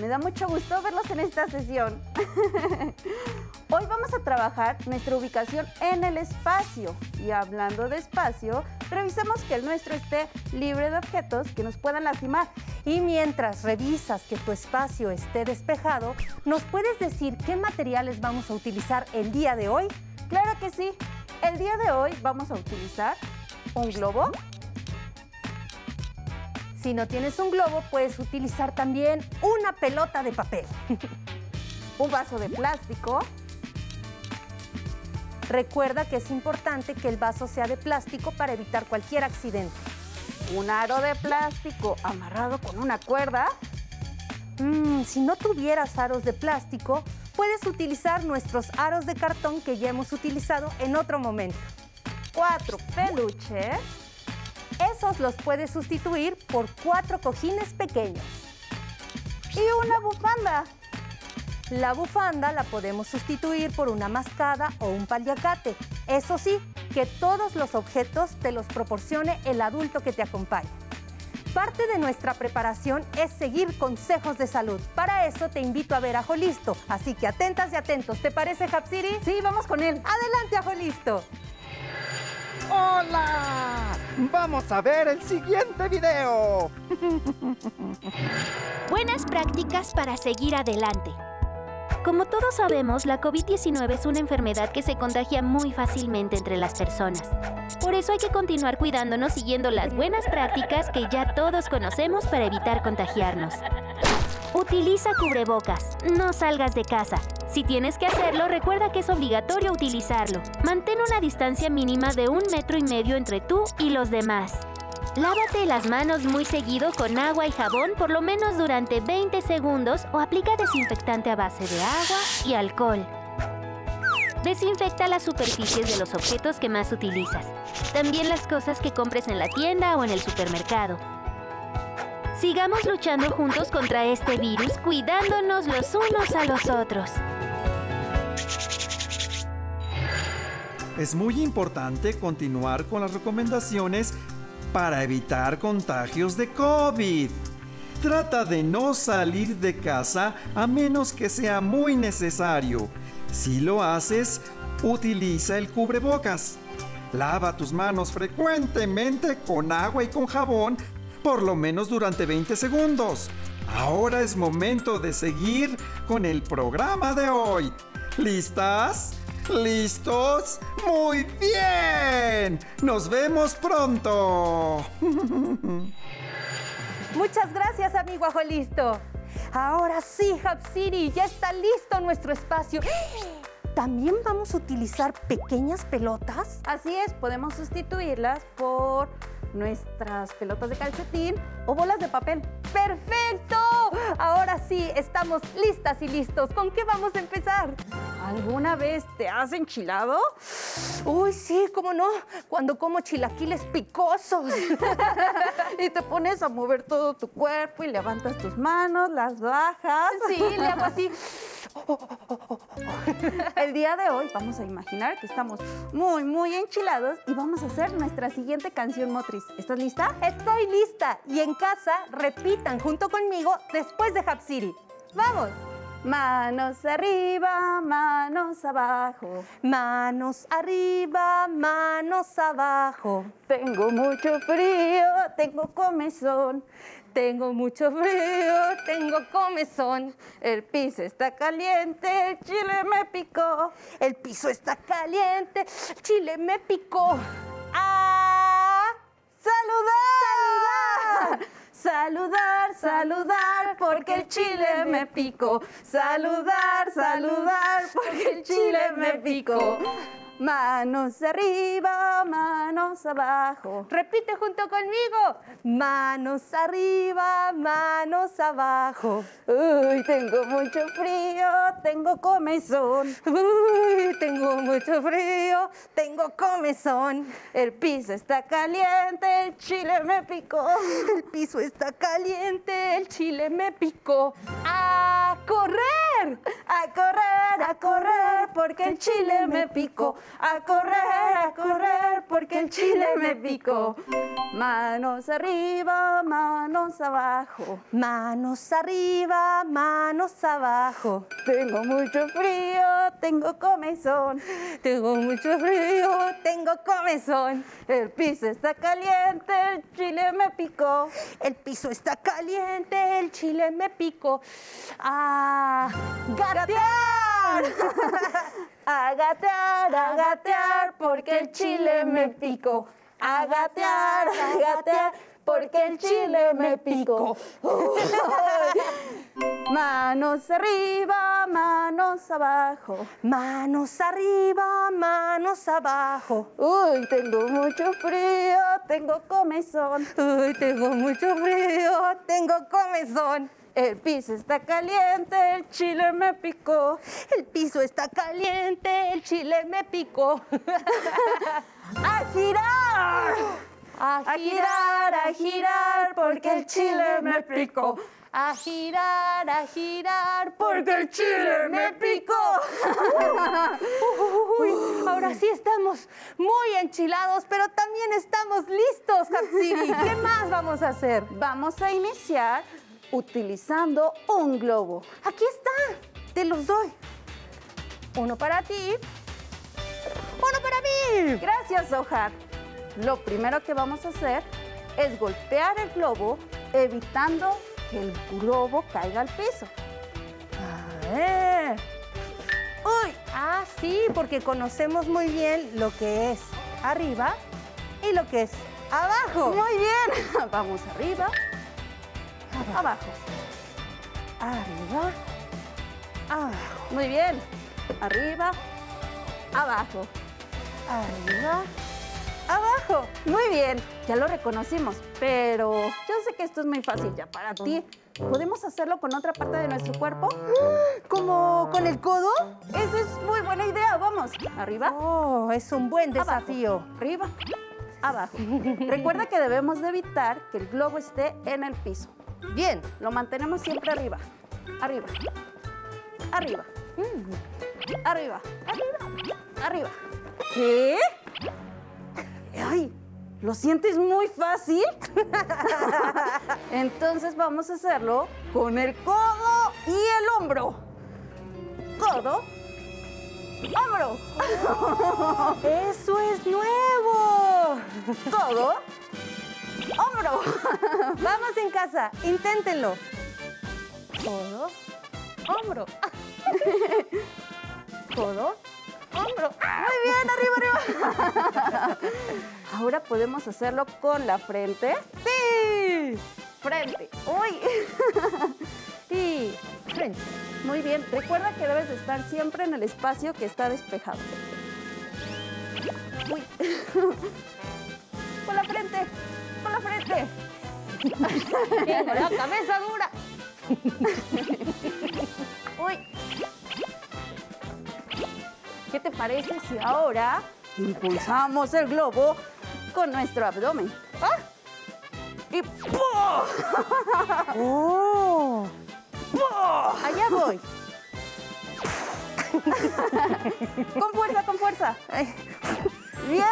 Me da mucho gusto verlos en esta sesión. Hoy vamos a trabajar nuestra ubicación en el espacio. Y hablando de espacio, revisemos que el nuestro esté libre de objetos que nos puedan lastimar. Y mientras revisas que tu espacio esté despejado, ¿nos puedes decir qué materiales vamos a utilizar el día de hoy? Claro que sí. El día de hoy vamos a utilizar un globo. Si no tienes un globo, puedes utilizar también una pelota de papel. un vaso de plástico. Recuerda que es importante que el vaso sea de plástico para evitar cualquier accidente. Un aro de plástico amarrado con una cuerda. Mm, si no tuvieras aros de plástico, puedes utilizar nuestros aros de cartón que ya hemos utilizado en otro momento. Cuatro peluches. Esos los puedes sustituir por cuatro cojines pequeños. Y una bufanda. La bufanda la podemos sustituir por una mascada o un paliacate. Eso sí, que todos los objetos te los proporcione el adulto que te acompaña. Parte de nuestra preparación es seguir consejos de salud. Para eso te invito a ver a Jolisto. Así que atentas y atentos. ¿Te parece, Hapsiri? Sí, vamos con él. Adelante, Jolisto. ¡Hola! Vamos a ver el siguiente video. Buenas prácticas para seguir adelante. Como todos sabemos, la COVID-19 es una enfermedad que se contagia muy fácilmente entre las personas. Por eso hay que continuar cuidándonos siguiendo las buenas prácticas que ya todos conocemos para evitar contagiarnos. Utiliza cubrebocas, no salgas de casa. Si tienes que hacerlo, recuerda que es obligatorio utilizarlo. Mantén una distancia mínima de un metro y medio entre tú y los demás. Lávate las manos muy seguido con agua y jabón por lo menos durante 20 segundos o aplica desinfectante a base de agua y alcohol. Desinfecta las superficies de los objetos que más utilizas. También las cosas que compres en la tienda o en el supermercado. Sigamos luchando juntos contra este virus, cuidándonos los unos a los otros. Es muy importante continuar con las recomendaciones para evitar contagios de COVID. Trata de no salir de casa a menos que sea muy necesario. Si lo haces, utiliza el cubrebocas. Lava tus manos frecuentemente con agua y con jabón, por lo menos durante 20 segundos. Ahora es momento de seguir con el programa de hoy. ¿Listas? ¿Listos? ¡Muy bien! ¡Nos vemos pronto! Muchas gracias, amigo Listo. Ahora sí, Hapsiri, ya está listo nuestro espacio. ¿También vamos a utilizar pequeñas pelotas? Así es, podemos sustituirlas por nuestras pelotas de calcetín o bolas de papel. ¡Perfecto! Ahora sí, estamos listas y listos. ¿Con qué vamos a empezar? ¿Alguna vez te has enchilado? Uy, sí, cómo no, cuando como chilaquiles picosos. y te pones a mover todo tu cuerpo y levantas tus manos, las bajas. Sí, le hago así. El día de hoy vamos a imaginar que estamos muy, muy enchilados y vamos a hacer nuestra siguiente canción motriz. ¿Estás lista? Estoy lista. Y en casa repitan junto conmigo después de Hapsiri. ¡Vamos! Manos arriba, manos abajo. Manos arriba, manos abajo. Tengo mucho frío, tengo comezón. Tengo mucho frío, tengo comezón. El piso está caliente, el chile me picó. El piso está caliente, el chile me picó. ¡Ah! ¡Saludar! Saludar, saludar, porque el chile me picó. Saludar, saludar, porque el chile me picó. Manos arriba, manos abajo. Repite junto conmigo. Manos arriba, manos abajo. Uy, tengo mucho frío, tengo comezón. Uy, tengo mucho frío, tengo comezón. El piso está caliente, el chile me picó. El piso está caliente, el chile me picó. ¡A correr! ¡A correr, a correr porque el chile me picó. A correr, a correr porque el chile me picó. Manos arriba, manos abajo. Manos arriba, manos abajo. Tengo mucho frío, tengo comezón. Tengo mucho frío, tengo comezón. El piso está caliente, el chile me picó. El piso está caliente, el chile me picó. ¡A gatear! A gatear, a gatear, porque el chile me picó. A gatear, a gatear, porque el chile me picó. Manos arriba, manos abajo. Manos arriba, manos abajo. Uy, tengo mucho frío, tengo comezón. Uy, tengo mucho frío, tengo comezón. El piso está caliente, el chile me picó. El piso está caliente, el chile me picó. ¡A girar! A girar, a girar, porque el chile me picó. A girar, a girar, Porque el chile me picó. Uy, ahora sí estamos muy enchilados, pero también estamos listos, Hatsiri. ¿Qué más vamos a hacer? Vamos a iniciar utilizando un globo. Aquí está, te los doy. Uno para ti, uno para mí. Gracias, Ohar. Lo primero que vamos a hacer es golpear el globo, evitando que el globo caiga al piso. A ver. Uy, ah, sí, porque conocemos muy bien lo que es arriba y lo que es abajo. Muy bien. Vamos arriba, abajo. Arriba, abajo, Muy bien. Arriba, abajo. arriba, abajo. Muy bien, ya lo reconocimos, pero yo sé que esto es muy fácil ya para ti. ¿Podemos hacerlo con otra parte de nuestro cuerpo? ¿Como con el codo? Esa es muy buena idea, vamos. Arriba, Oh, es un buen abajo. desafío. Arriba, abajo. Recuerda que debemos de evitar que el globo esté en el piso. Bien. Lo mantenemos siempre arriba. Arriba. Arriba. Arriba. Arriba. Arriba. ¿Qué? Ay, ¿lo sientes muy fácil? Entonces vamos a hacerlo con el codo y el hombro. Codo. Hombro. Eso es nuevo. Codo. Hombro. Vamos casa, inténtenlo. Codo, hombro. Codo, hombro. Muy bien, arriba, arriba. Ahora podemos hacerlo con la frente. Sí. Frente. Uy. Y frente. Muy bien. Recuerda que debes de estar siempre en el espacio que está despejado. Uy. Con la frente. Con la frente. Tengo la cabeza dura. Uy. ¿Qué te parece si ahora impulsamos el globo con nuestro abdomen? ¡Ah! Y ¡pum! Oh. Allá voy. Con fuerza, con fuerza. ¡Bien!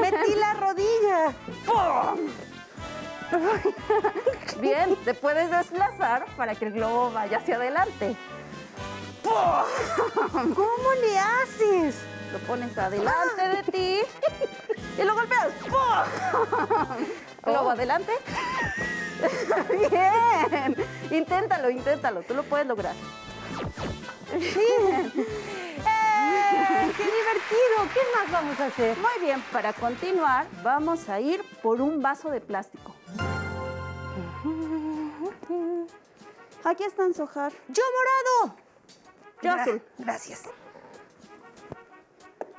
metí la rodilla. Bien, te puedes desplazar para que el globo vaya hacia adelante. ¿Cómo le haces? Lo pones adelante de ti y lo golpeas. Globo adelante. Bien. Inténtalo, inténtalo. Tú lo puedes lograr. ¡Eh! ¡Qué divertido! ¿Qué más vamos a hacer? Muy bien, para continuar vamos a ir por un vaso de plástico. Aquí están, Sojar. ¡Yo morado! Yo azul. Gracias.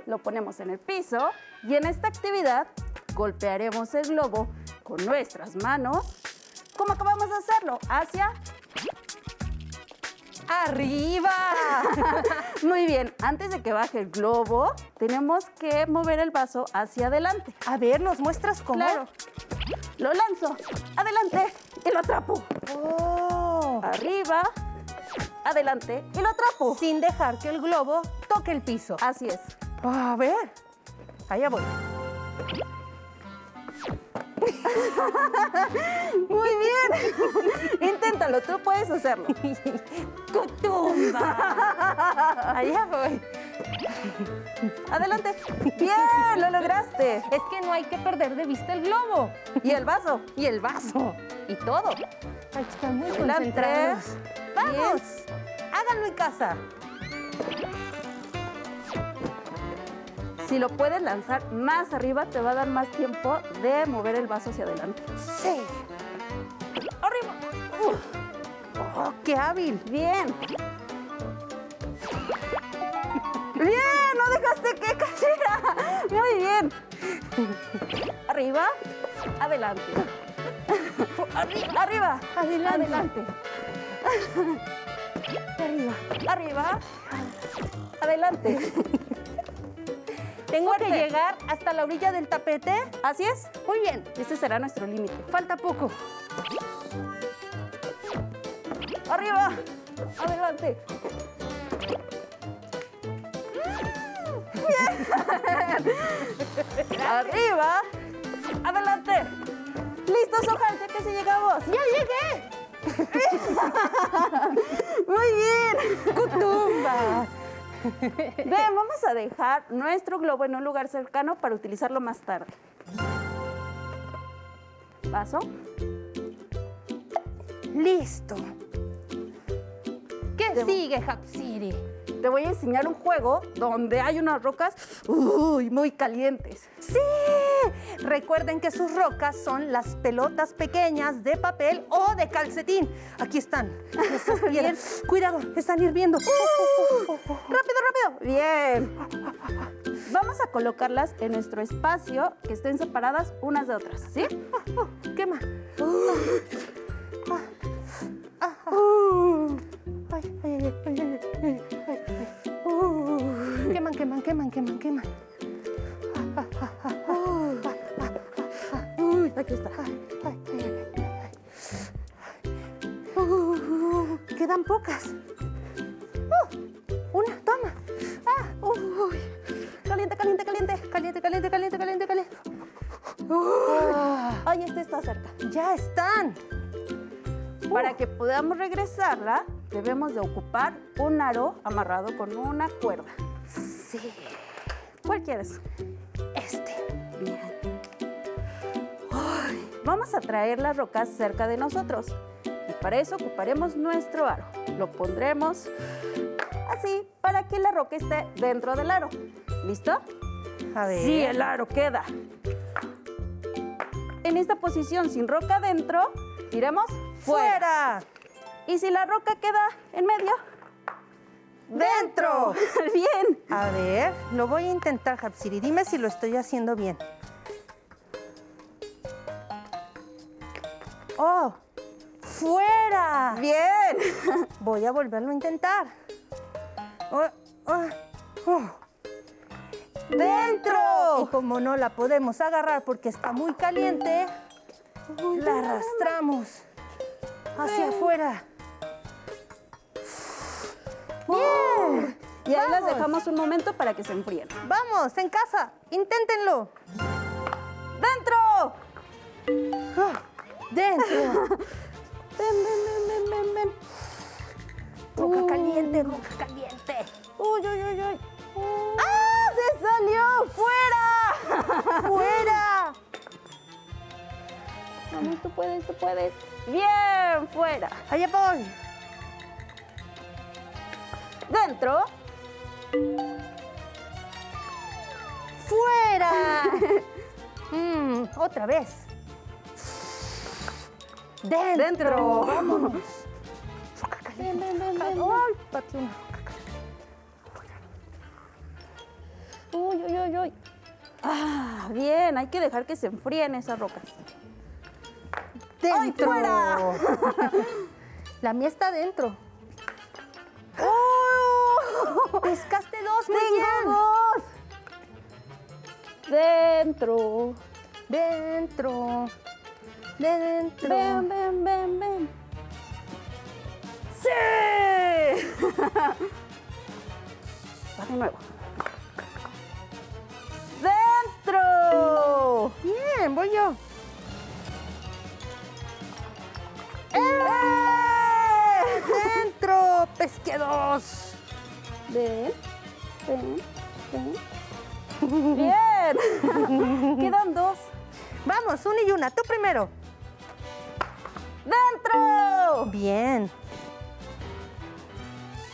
Lo ponemos en el piso y en esta actividad golpearemos el globo con nuestras manos, como acabamos de hacerlo, hacia... ¡Arriba! Muy bien, antes de que baje el globo, tenemos que mover el vaso hacia adelante. A ver, ¿nos muestras cómo? Claro. Lo lanzo, adelante y lo atrapo. ¡Oh! Arriba, adelante y lo atrapo. Sin dejar que el globo toque el piso. Así es. A ver. Allá voy. Muy bien. Inténtalo, tú puedes hacerlo. ¡Cutumba! Allá voy. Adelante. Bien, lo lograste. Es que no hay que perder de vista el globo. Y el vaso. Y el vaso. Y todo. Que estar muy Adelante. concentrados. ¡Vamos! Háganlo en casa. Si lo puedes lanzar más arriba, te va a dar más tiempo de mover el vaso hacia adelante. Sí. ¡Arriba! ¡Oh, qué hábil! Bien. Bien, no dejaste que cayera. Muy bien. Arriba, adelante. Arriba, arriba, Adelante. adelante. Arriba, arriba, adelante. Tengo que llegar hasta la orilla del tapete. Así es. Muy bien. Este será nuestro límite. Falta poco. Arriba, adelante. Bien. Arriba, adelante. ¿Listos, Ojante? Que si llegamos. ¡Ya llegué! Muy bien. ¡Cutumba! Bien, vamos a dejar nuestro globo en un lugar cercano para utilizarlo más tarde. Paso. Listo. ¿Qué Debo- sigue, Hapsiri? Te voy a enseñar un juego donde hay unas rocas uy, muy calientes. ¡Sí! Recuerden que sus rocas son las pelotas pequeñas de papel o de calcetín. Aquí están. Esas piedras. Cuidado, están hirviendo. ¡Rápido, rápido! Bien. Vamos a colocarlas en nuestro espacio, que estén separadas unas de otras, ¿sí? Quema. Ay. Uh, Queman, queman, queman, queman, queman. Uy, aquí está. Ay, ay, ay, ay, ay. Uh, quedan pocas. Uh, una, toma. Ah, caliente, caliente, caliente. caliente, caliente, caliente, caliente, caliente. Ay, este está cerca. Ya están. Para que podamos regresarla, debemos de ocupar un aro amarrado con una cuerda. Sí, ¿Cuál quieres? Vamos a traer las rocas cerca de nosotros. Y para eso ocuparemos nuestro aro. Lo pondremos así para que la roca esté dentro del aro. ¿Listo? A ver. Sí, el aro queda. En esta posición sin roca dentro, fuera. ¡Fuera! Y si la roca queda en medio, ¡Dentro! Bien. A ver, lo voy a intentar, Hapsiri. Dime si lo estoy haciendo bien. ¡Oh! ¡Fuera! Bien. Voy a volverlo a intentar. Oh, oh, oh. Y Dentro. como no la podemos agarrar porque está muy caliente, la arrastramos hacia afuera. ¡Bien! Y ahí las dejamos un momento para que se enfríen. ¡Vamos, en casa! ¡Inténtenlo! ¡Dentro! ¡Dentro! Ven, ven, ven, ven, ven, ven. ¡Roca Uh. caliente, roca caliente! Uy, uy, uy, uy. ¡Ah! ¡Se salió! ¡Fuera! ¡Fuera! Vamos, tú puedes, tú puedes. Bien, fuera. ¡Allá voy! Dentro. ¡Fuera! Mm, otra vez. ¡Dentro! Dentro. ¡Vámonos! Ven, ven, ven, ven. ¡Ay, una Uy, uy, uy, uy. Ah, bien, hay que dejar que se enfríen esas rocas. ¡Ay, ¡Dentro! fuera! La mía está dentro. ¡Oh! ¡Pescaste dos! muy ¡Tengo dos! Dentro. bien. ¡Dentro! ¡Dentro! Ven, ven, ven, ven. ¡Sí! Va de nuevo. ¡Dentro! Bien, voy yo. ¡Eh! ¡Dentro! ¡Pesque dos! Ven, ven, ven. Bien. Quedan dos. Vamos, una y una. Tú primero. Bien.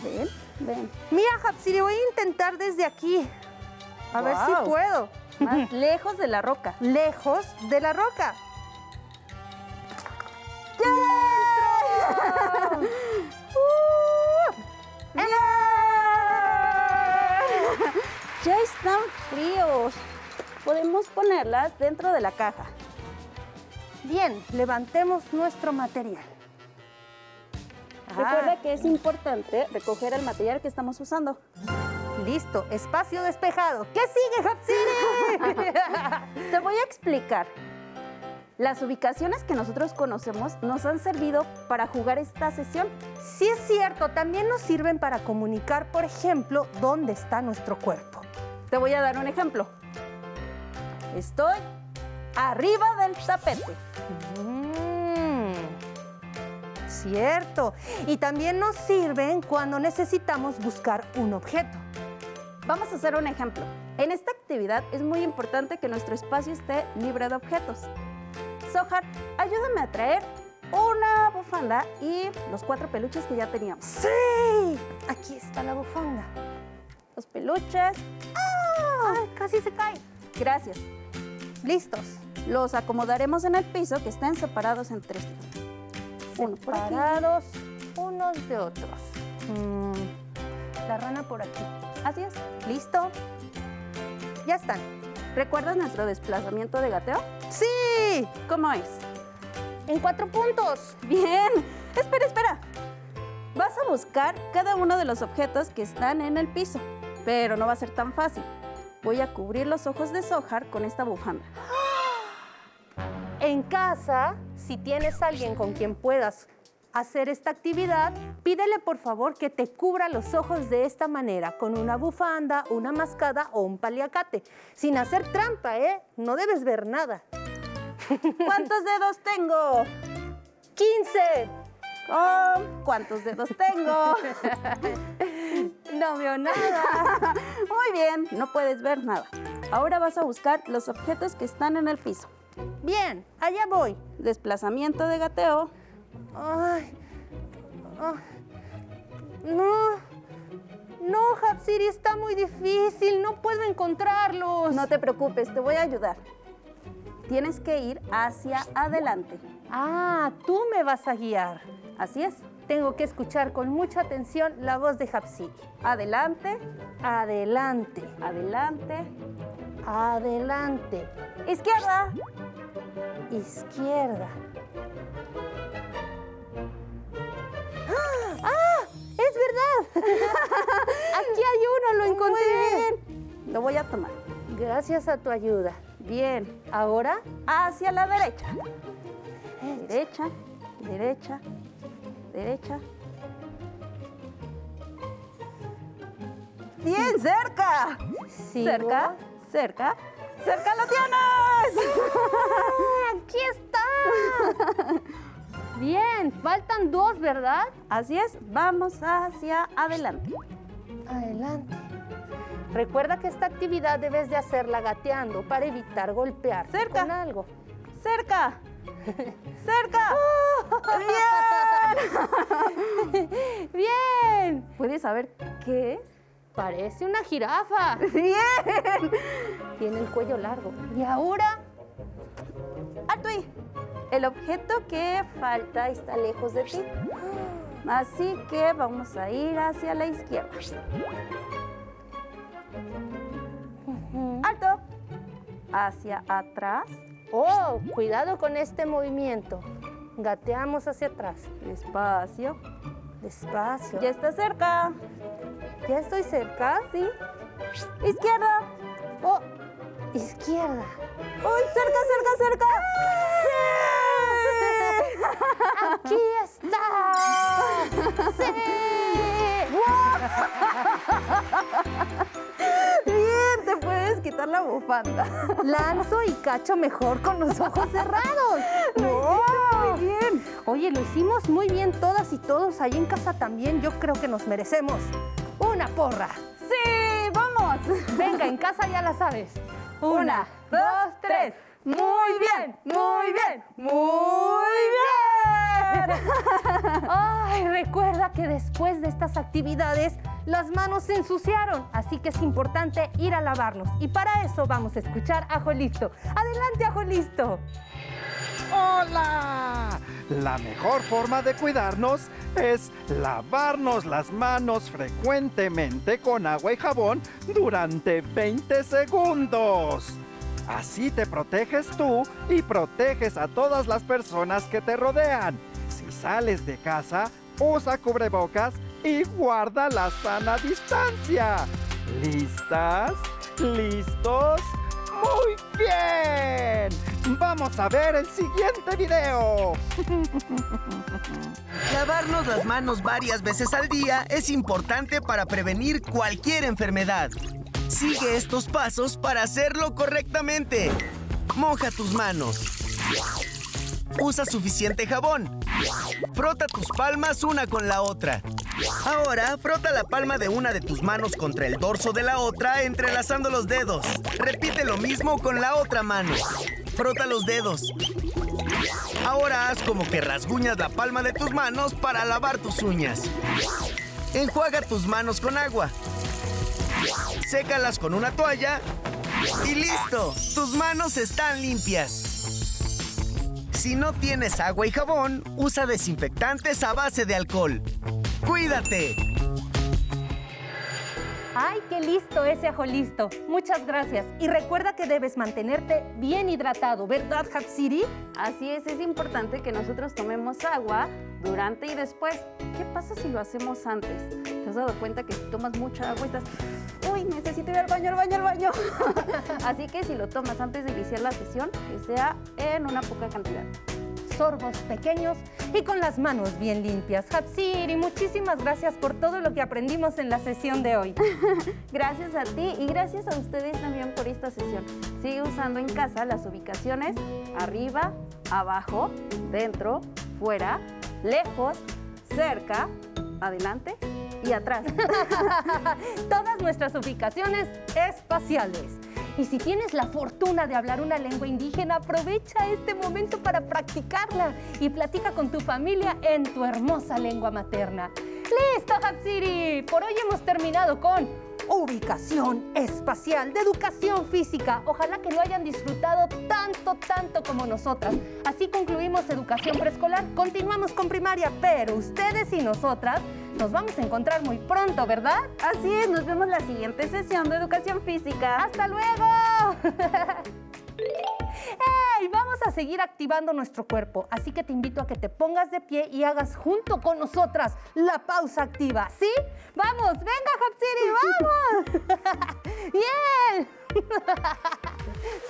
Ven, ven. Mira, Hapsiri, voy a intentar desde aquí. A ver si puedo. Más lejos de la roca. Lejos de la roca. ¡Bien! Ya están fríos. Podemos ponerlas dentro de la caja. Bien, levantemos nuestro material. Recuerda Ah, que es importante recoger el material que estamos usando. listo, espacio despejado. ¿Qué sigue, Hapsiri? Te voy a explicar. Las ubicaciones que nosotros conocemos nos han servido para jugar esta sesión. sí es cierto, también nos sirven para comunicar, por ejemplo, dónde está nuestro cuerpo. Te voy a dar un ejemplo. Estoy arriba del tapete. Mm, cierto. Y también nos sirven cuando necesitamos buscar un objeto. Vamos a hacer un ejemplo. En esta actividad es muy importante que nuestro espacio esté libre de objetos. Sohar, ayúdame a traer una bufanda y los cuatro peluches que ya teníamos. ¡Sí! Aquí está la bufanda. Los peluches. ¡Ay, casi se cae! Gracias. Listos. Los acomodaremos en el piso que estén separados en tres. Uno. Separados unos de otros. Mm, la rana por aquí. Así es. ¿Listo? Ya están. ¿Recuerdas nuestro desplazamiento de gateo? ¡Sí! ¿Cómo es? En cuatro puntos. Bien. Espera, espera. Vas a buscar cada uno de los objetos que están en el piso, pero no va a ser tan fácil. Voy a cubrir los ojos de Sohar con esta bufanda. En casa, si tienes alguien con quien puedas hacer esta actividad, pídele por favor que te cubra los ojos de esta manera, con una bufanda, una mascada o un paliacate. Sin hacer trampa, ¿eh? No debes ver nada. ¿Cuántos dedos tengo? 15. Oh, ¿Cuántos dedos tengo? No veo nada. Muy bien, no puedes ver nada. Ahora vas a buscar los objetos que están en el piso. Bien, allá voy. Desplazamiento de gateo. Ay. ah, No. No, Hapsiri, está muy difícil. No puedo encontrarlos. No te preocupes, te voy a ayudar. Tienes que ir hacia adelante. Ah, tú me vas a guiar. Así es. Tengo que escuchar con mucha atención la voz de Hapsiri. Adelante, Adelante, adelante. adelante, Izquierda. izquierda. ¡Ah! ¡Ah! ¡Es verdad! Aquí hay uno, lo encontré. Muy bien. Lo voy a tomar. Gracias a tu ayuda. Bien. Ahora, Hacia la derecha. Derecha, derecha, derecha. Bien, cerca. sigo. Cerca, cerca, cerca lo tienes. ¡Aquí está! Bien, faltan dos, ¿verdad? Así es, vamos hacia adelante. Adelante. Recuerda que esta actividad debes de hacerla gateando para evitar golpear Cerca. con algo. Cerca, cerca. Bien. ¿Puedes saber qué es? parece una jirafa. Bien. Tiene el cuello largo. Y ahora, Alto ahí. El objeto que falta está lejos de ti. Así que vamos a ir hacia la izquierda. Alto. Hacia atrás. oh, cuidado con este movimiento. Gateamos hacia atrás. Despacio. Despacio. Ya está cerca. ¿Ya estoy cerca? Sí. Izquierda. Oh, izquierda. Uy, cerca, cerca, cerca. ¡Aquí está! ¡Sí! ¡Wow! Quitar la bufanda. Lanzo y cacho mejor con los ojos cerrados. Muy bien. Oye, lo hicimos muy bien todas y todos ahí en casa también. Yo creo que nos merecemos una porra. Sí, vamos. Venga, en casa ya la sabes. Una, dos, tres. Muy bien, muy bien, muy bien. Ay, recuerda que después de estas actividades las manos se ensuciaron, así que es importante ir a lavarnos. Y para eso vamos a escuchar a Jolisto. Adelante, Jolisto. ¡Hola! La mejor forma de cuidarnos es lavarnos las manos frecuentemente con agua y jabón durante 20 segundos. Así te proteges tú y proteges a todas las personas que te rodean. Si sales de casa, usa cubrebocas y guarda la sana distancia. ¿Listas? ¿Listos? ¡Muy bien! Vamos a ver el siguiente video. Lavarnos las manos varias veces al día es importante para prevenir cualquier enfermedad. Sigue estos pasos para hacerlo correctamente. Moja tus manos. Usa suficiente jabón. Frota tus palmas una con la otra. Ahora, frota la palma de una de tus manos contra el dorso de la otra entrelazando los dedos. Repite lo mismo con la otra mano. Frota los dedos. Ahora haz como que rasguñas la palma de tus manos para lavar tus uñas. Enjuaga tus manos con agua. Sécalas con una toalla y listo. Tus manos están limpias. Si no tienes agua y jabón, usa desinfectantes a base de alcohol. ¡Cuídate! ¡Ay, qué listo ese ajolisto! Muchas gracias. Y recuerda que debes mantenerte bien hidratado, ¿verdad, Hapsiri? Así es, es importante que nosotros tomemos agua durante y después. ¿Qué pasa si lo hacemos antes? ¿Te has dado cuenta que si tomas mucha agua estás, uy, necesito ir al baño, al baño, al baño? Así que si lo tomas antes de iniciar la sesión, que sea en una poca cantidad. Sorbos pequeños y con las manos bien limpias. Hapsiri, muchísimas gracias por todo lo que aprendimos en la sesión de hoy. Gracias a ti y gracias a ustedes también por esta sesión. Sigue usando en casa las ubicaciones arriba, abajo, dentro, fuera, lejos, cerca, adelante y atrás. Todas nuestras ubicaciones espaciales. Y si tienes la fortuna de hablar una lengua indígena, aprovecha este momento para practicarla y platica con tu familia en tu hermosa lengua materna. ¡Listo, Hapsiri! Por hoy hemos terminado con ubicación espacial de educación física. Ojalá que lo hayan disfrutado tanto, tanto como nosotras. Así concluimos educación preescolar. Continuamos con primaria, pero ustedes y nosotras nos vamos a encontrar muy pronto, ¿verdad? Así es, nos vemos la siguiente sesión de educación física. ¡Hasta luego! ¡Ey! Vamos a seguir activando nuestro cuerpo, así que te invito a que te pongas de pie y hagas junto con nosotras la pausa activa, ¿sí? ¡Vamos! ¡Venga, Hapsiri! ¡Vamos! ¡Bien!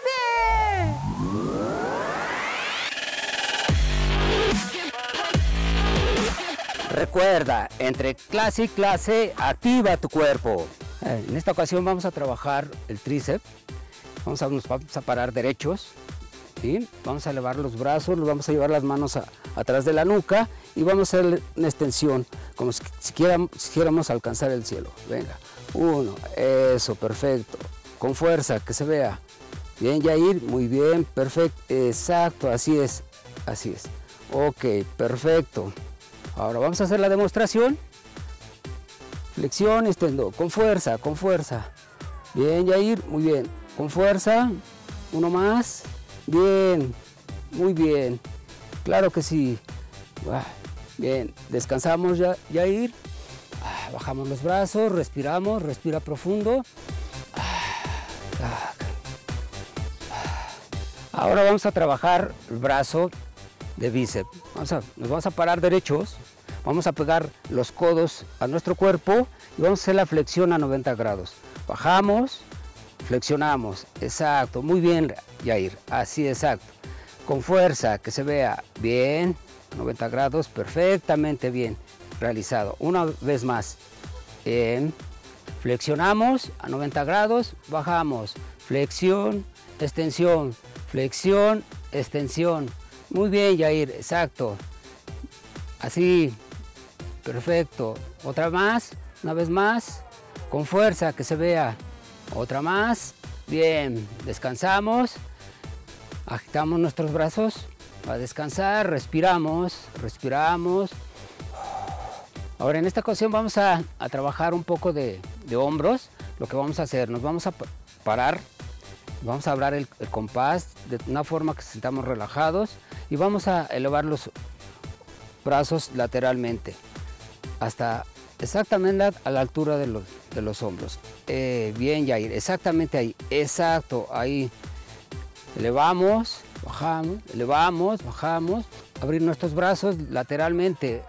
¡Sí! Recuerda, entre clase y clase, activa tu cuerpo. Eh, En esta ocasión vamos a trabajar el tríceps. Vamos a, nos vamos a parar derechos. Vamos a elevar los brazos, nos vamos a llevar las manos atrás de la nuca y vamos a hacer una extensión, como si, si si quisiéramos alcanzar el cielo. Venga, uno, eso, perfecto. Con fuerza, que se vea. Bien, Yair, muy bien, perfecto, exacto, así es, así es. Ok, perfecto. Ahora vamos a hacer la demostración. Flexión, extendo, con fuerza, con fuerza. Bien, Yair, muy bien. Con fuerza, uno más. Bien, muy bien. Claro que sí. Ah, Bien, descansamos, ya, Yair. Ah, Bajamos los brazos, respiramos, respira profundo. Ah. Ahora vamos a trabajar el brazo de bíceps. Vamos a- nos vamos a parar derechos, vamos a pegar los codos a nuestro cuerpo y vamos a hacer la flexión a 90 grados. Bajamos, flexionamos, exacto, muy bien Yair, así exacto. Con fuerza, que se vea bien, 90 grados, perfectamente bien realizado. Una vez más, Bien. Flexionamos a 90 grados, bajamos. Flexión, extensión, flexión, extensión. Muy bien, Yair, exacto. Así, perfecto. Otra más, una vez más, con fuerza, que se vea. Otra más, bien. Descansamos, agitamos nuestros brazos para descansar, respiramos, respiramos. Ahora en esta ocasión vamos a, trabajar un poco de, hombros. Lo que vamos a hacer, nos vamos a parar, vamos a hablar el, el compás de una forma que sentamos relajados y vamos a elevar los brazos lateralmente hasta exactamente a la altura de los, de los hombros. Eh, bien, Jair, exactamente ahí, exacto, ahí. Elevamos, bajamos, elevamos, bajamos. Abrir nuestros brazos lateralmente.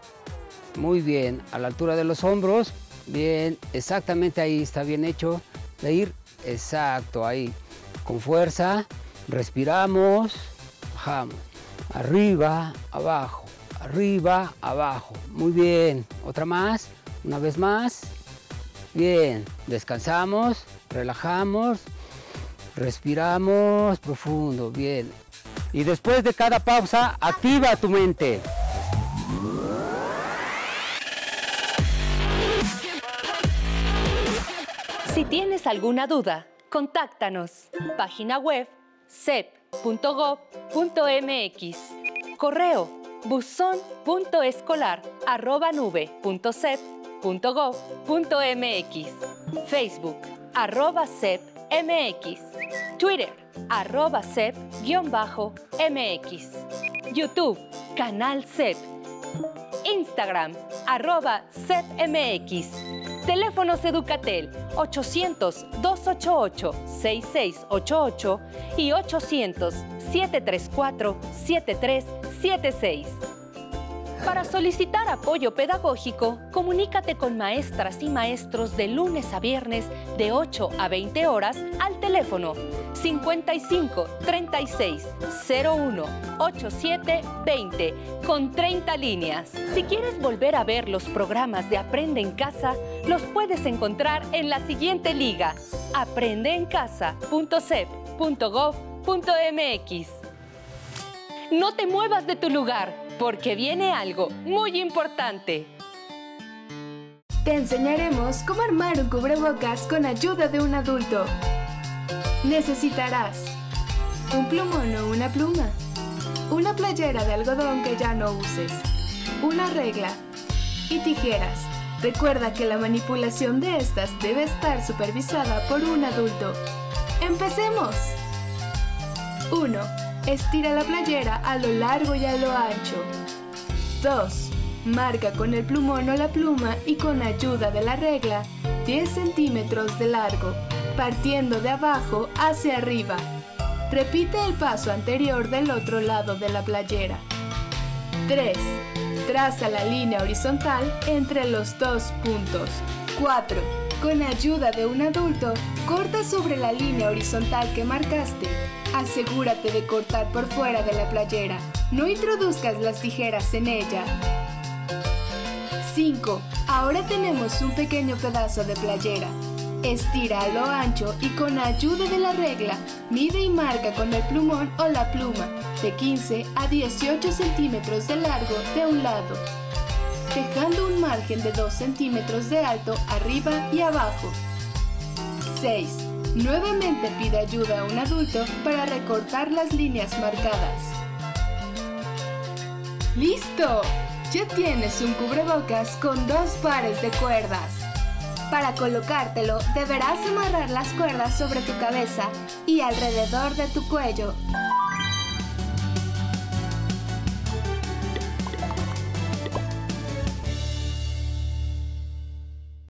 Muy bien, a la altura de los hombros. Bien, exactamente ahí, está bien hecho. Jair, exacto, ahí. Con fuerza, respiramos, bajamos. Arriba, abajo, arriba, abajo. Muy bien. Otra más, una vez más. Bien, descansamos, relajamos, respiramos profundo, bien. Y después de cada pausa, activa tu mente. Si tienes alguna duda, contáctanos. Página web cep.gov.mx. Correo buzón.escolar.nube.cep.gov.mx. Facebook arroba CEPMX. Twitter arroba CEP-MX. YouTube canal CEP. Instagram arroba CEPMX. Teléfonos Educatel 800-288-6688 y 800-734-7376. Para solicitar apoyo pedagógico, comunícate con maestras y maestros de lunes a viernes de 8 a 20 horas al teléfono 55 36 01 87 20 con 30 líneas. Si quieres volver a ver los programas de Aprende en Casa, los puedes encontrar en la siguiente liga: aprendeencasa.cep.gov.mx. No te muevas de tu lugar, porque viene algo muy importante. Te enseñaremos cómo armar un cubrebocas con ayuda de un adulto. Necesitarás un plumón o una pluma, una playera de algodón que ya no uses, una regla y tijeras. Recuerda que la manipulación de estas debe estar supervisada por un adulto. ¡Empecemos! 1. Estira la playera a lo largo y a lo ancho. 2. Marca con el plumón o la pluma y con ayuda de la regla 10 centímetros de largo, partiendo de abajo hacia arriba. Repite el paso anterior del otro lado de la playera. 3. Traza la línea horizontal entre los dos puntos. 4. Con ayuda de un adulto, corta sobre la línea horizontal que marcaste Asegúrate de cortar por fuera de la playera. No introduzcas las tijeras en ella. 5. Ahora tenemos un pequeño pedazo de playera. Estira a lo ancho y con ayuda de la regla, mide y marca con el plumón o la pluma de 15 a 18 centímetros de largo de un lado, dejando un margen de 2 centímetros de alto arriba y abajo. 6. Nuevamente pide ayuda a un adulto para recortar las líneas marcadas. ¡Listo! Ya tienes un cubrebocas con dos pares de cuerdas. Para colocártelo, deberás amarrar las cuerdas sobre tu cabeza y alrededor de tu cuello.